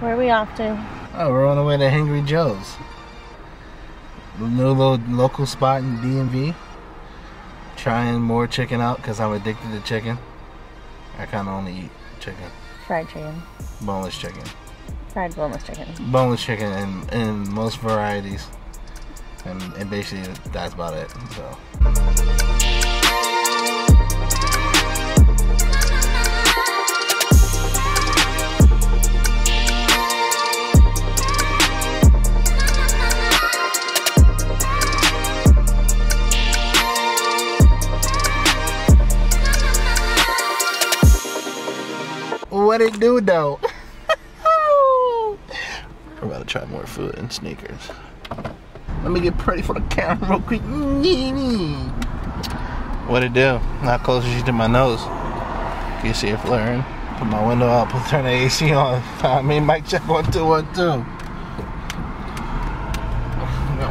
Where are we off to? Oh, we're on the way to Hangry Joe's. New little local spot in DMV. Trying more chicken out because I'm addicted to chicken. I kind of only eat chicken. Fried chicken. Boneless chicken. Fried boneless chicken. Boneless chicken in, in most varieties. And, and basically that's about it. So. What it do though? We're about to try more food and sneakers. Let me get pretty for the camera real quick. What it do? Not close as to my nose. Can you see it flaring? Put my window up, put turn the AC on. I mean, mic check one two one two.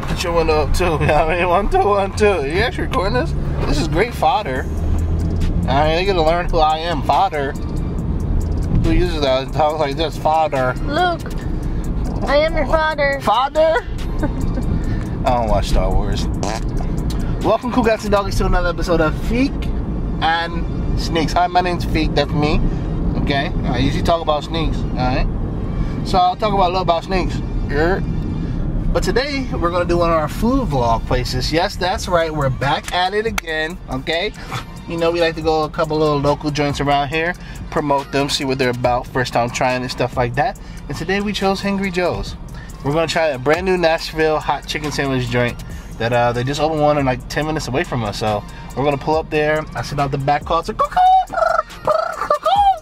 Put your window up too. I mean, one two one two. You actually recording this? This is great fodder. I mean, you gotta learn who I am, fodder. Who uses that and talks like this, father. Luke, I am your father. Father? I don't watch Star Wars. Welcome, Cool Guys and Doggies, to another episode of Fiq and Sneaks. Hi, my name's Fiq, that's me. Okay? I usually talk about sneaks, alright? So I'll talk about a little about sneaks. Yeah. But today, we're gonna do one of our food vlog places. Yes, that's right, we're back at it again, okay? You know, we like to go a couple little local joints around here, promote them, see what they're about, first time trying and stuff like that. And today we chose Hangry Joe's. We're gonna try a brand new Nashville hot chicken sandwich joint that uh, they just opened one in like 10 minutes away from us. So we're gonna pull up there. I sit out the back call to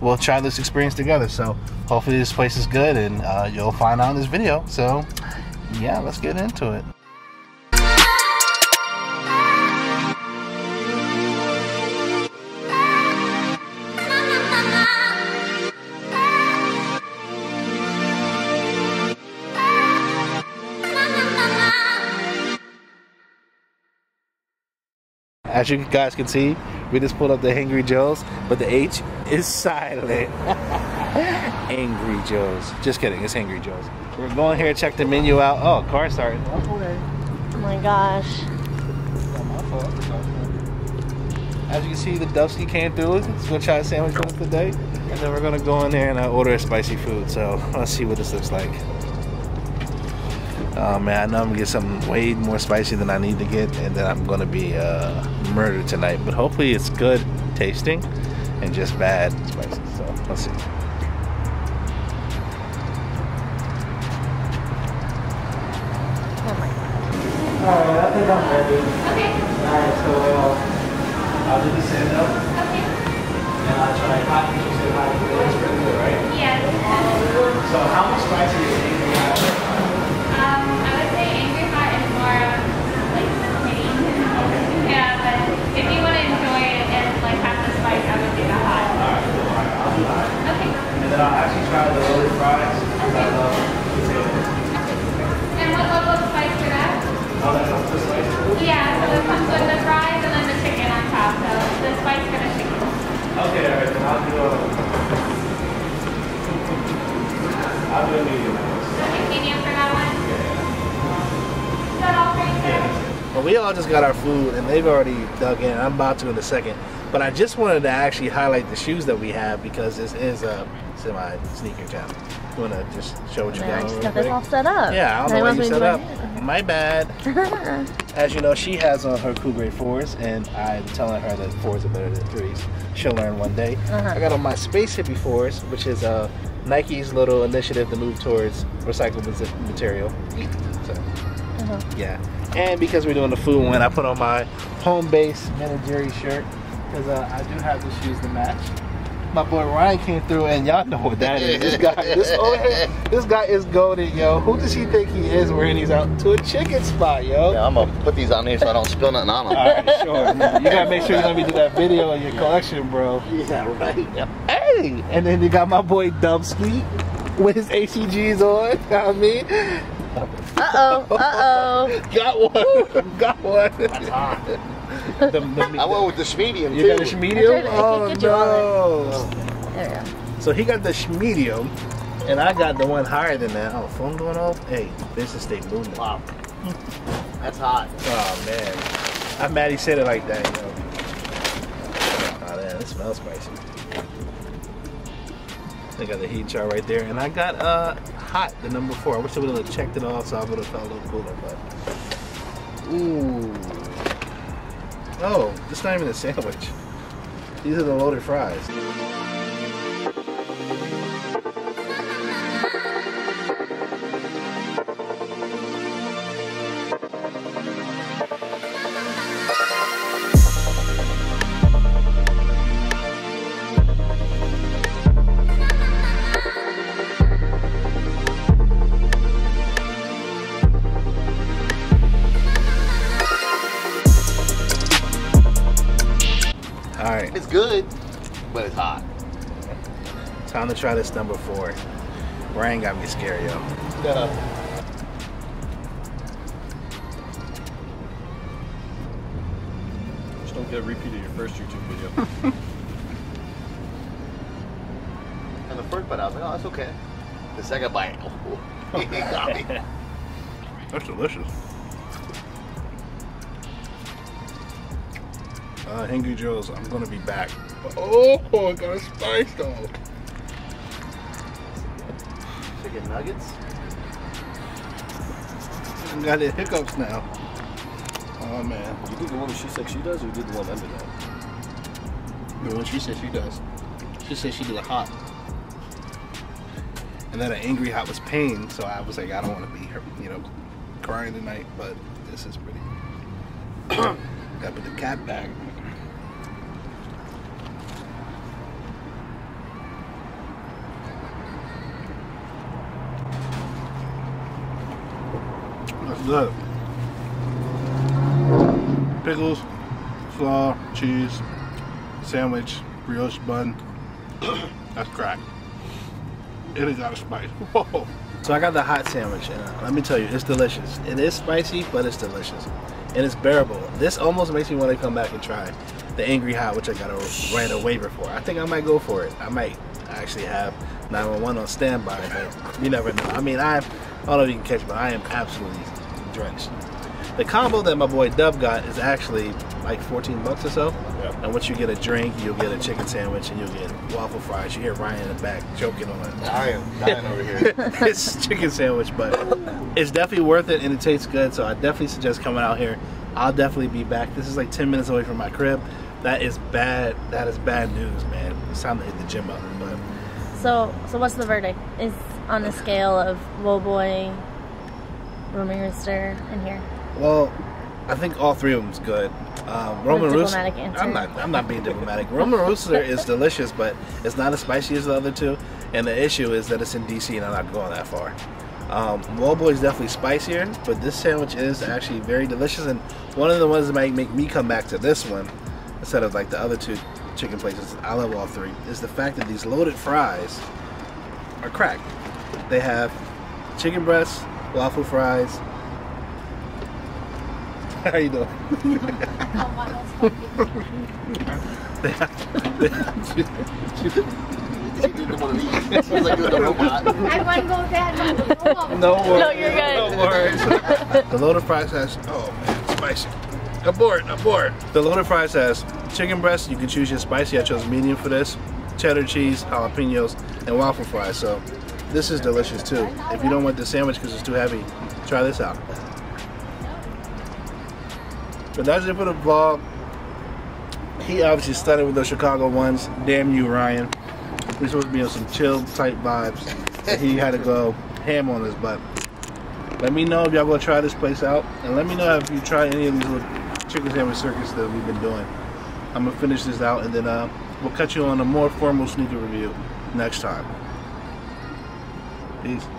We'll try this experience together. So hopefully this place is good and uh, you'll find out in this video. So yeah, let's get into it. As you guys can see, we just pulled up the Hangry Joe's, but the H is silent. Angry Joe's. Just kidding, it's Hangry Joe's. We're going here to check the menu out. Oh, car started. Oh my gosh. As you can see, the Dusty came through. It's gonna try a sandwich for us today. And then we're gonna go in there and uh, order a spicy food. So let's see what this looks like. Oh man, I know I'm gonna get something way more spicy than I need to get, and then I'm gonna be uh, murdered tonight. But hopefully, it's good tasting and just bad spicy. So let's see. Oh. Alright, I think I'm ready. Okay. Alright, so uh, I'll do the stand up, Okay. and I'll try hot. You said hot. It's pretty good, right? Yes. So how much spicy do you think we have? Um, I would say angry hot is more of like the pain. Yeah, but if you want to enjoy it and like have the spice, I would do the hot. Alright, cool. Alright, I'll do hot. Okay. And then I'll actually try the loaded fries. 'cause I love potato. And what level of spice for that? Oh, that comes with spicy. Yeah, so it comes with the fries and then the chicken on top. So the spice for the chicken. Okay, alright, then Well, we all just got our food and they've already dug in. I'm about to in a second. But I just wanted to actually highlight the shoes that we have because this is a semi sneaker channel. You want to just show what you And I got? just got this all set up. Yeah, I don't know why you set up. My bad. As you know, she has on her cool grey fours, and I'm telling her that fours are better than threes. She'll learn one day. Uh-huh. I got on my Space Hippie fours, which is uh, Nike's little initiative to move towards recyclable material. So, Uh-huh. yeah. And because we're doing the food one, I put on my home base Jerry shirt because uh, I do have the shoes to match. My boy Ryan came through, and y'all know what that is. This guy, this over here, this guy is golden, yo. Who does he think he is wearing these out to a chicken spot, yo? Yeah, I'm gonna put these on here so I don't spill nothing on them. All right, sure. You gotta make sure you let me do that video of your collection, bro. Yeah, right. Yep. Hey, and then you got my boy Dubski with his ACGs on. You know what I mean? Uh-oh, uh-oh. Got one. got one. That's hot. The, the, I went with the schmedium you too. got the medium? Oh get you on no. There we go. So he got the medium, And I got the one higher than that. Oh, phone going off? Hey, business stay moving. Wow. That's hot. Oh man. I'm mad he said it like that, you know. Oh man, it smells spicy. I got the heat chart right there. And I got uh hot, the number four. I wish I would have checked it off so I would have felt a little cooler, but Ooh. Oh, this is not even a sandwich. These are the loaded fries. Good, but it's hot. time to try this number four. Ryan got me scared, yo. Just don't get a repeat of your first YouTube video. And the first bite, I was like, oh, that's okay. The second bite, oh, it got me. That's delicious. Uh, Hangry Joe's, I'm gonna be back. Oh, it got a spice though. Chicken nuggets. I got the hiccups now. Oh man. You did the one she said she does, or you did the one under did? The one she said she does. She said she did a hot. And then an angry hot was pain, so I was like, I don't want to be, her, you know, crying tonight. But this is pretty. Gotta put the cat back. Good. Pickles, slaw, cheese, sandwich, brioche bun. That's crack. It got a spice. Whoa. So I got the hot sandwich, and let me tell you, it's delicious. It is spicy, but it's delicious, and it's bearable. This almost makes me want to come back and try the angry hot, which I got a ran a waiver for. I think I might go for it. I might actually have 911 on standby, but you never know. I mean, I, I don't know if you can catch, but I am absolutely drenched. The combo that my boy Dub got is actually like 14 bucks or so. Yeah. And once you get a drink, you'll get a chicken sandwich and you'll get waffle fries. You hear Ryan in the back joking on it. I am dying over here. it's chicken sandwich, but it's definitely worth it and it tastes good. So I definitely suggest coming out here. I'll definitely be back. This is like 10 minutes away from my crib. That is bad. That is bad news, man. It's time to hit the gym up. But So, so what's the verdict? Is on the scale of Low Boy, Roaming Rooster, in here. well, I think all three of them's good. Um, Roaming Rooster. I'm not. I'm not being diplomatic. Roaming Rooster is delicious, but it's not as spicy as the other two. And the issue is that it's in DC, and I'm not going that far. Um, Wallboy is definitely spicier, but this sandwich is actually very delicious. And one of the ones that might make me come back to this one instead of like the other two chicken places. I love all three. Is the fact that these loaded fries are cracked. They have chicken breasts, waffle fries. How you doing? They have- they have- She did one of these. She's like doing the robot. I want to go that. no worries. No, you're good. No worries. the loaded fries has, oh man, spicy. Abort, abort. The loaded fries has chicken breast. You can choose your spicy. I chose medium for this. Cheddar cheese, jalapenos, and waffle fries. So this is delicious too. If you don't want the sandwich because it's too heavy, try this out. But that's it for the vlog. He obviously started with those Chicago ones. Damn you, Ryan. We're supposed to be on some chill type vibes. And he had to go ham on us, but let me know if y'all gonna try this place out. And let me know if you try any of these little chicken sandwich circuits that we've been doing. I'm gonna finish this out and then uh, we'll catch you on a more formal sneaker review next time. Peace.